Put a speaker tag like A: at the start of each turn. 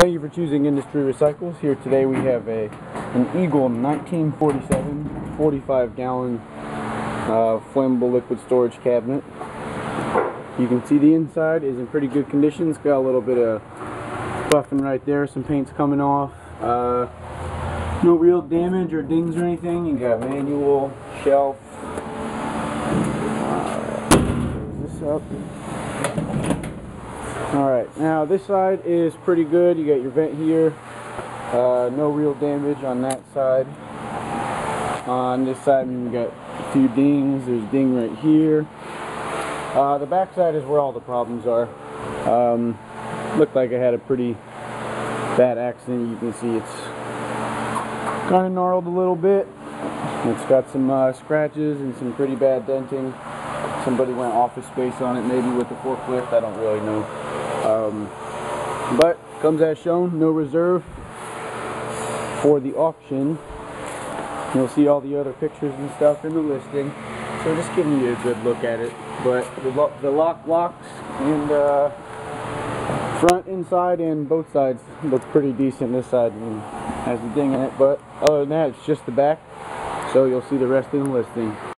A: Thank you for choosing Industry Recycles. Here today we have a an Eagle 1947 45 gallon uh, flammable liquid storage cabinet. You can see the inside is in pretty good condition. It's got a little bit of buffing right there, some paint's coming off. Uh, no real damage or dings or anything. You got manual, shelf. Uh, this up. Alright, now this side is pretty good. You got your vent here. Uh, no real damage on that side. On this side, you got a few dings. There's a ding right here. Uh, the back side is where all the problems are. Um, looked like I had a pretty bad accident. You can see it's kind of gnarled a little bit. It's got some uh, scratches and some pretty bad denting. Somebody went office space on it, maybe with the forklift. I don't really know. Um, but comes as shown, no reserve for the auction. You'll see all the other pictures and stuff in the listing. So just giving you a good look at it. But the, lo the lock locks and uh, front, inside, and both sides look pretty decent. This side has a ding in it, but other than that, it's just the back. So you'll see the rest in the listing.